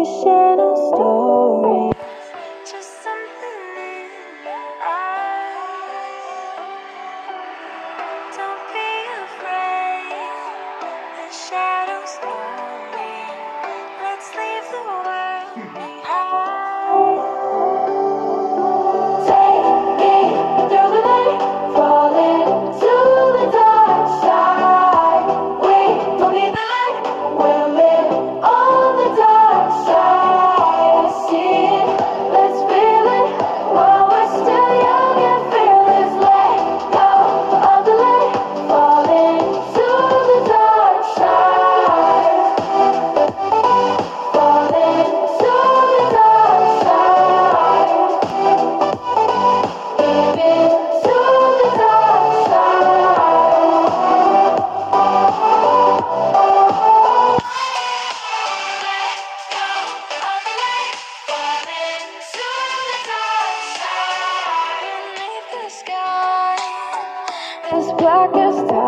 we share no stories. Just something. Don't be afraid. The shadows know as black as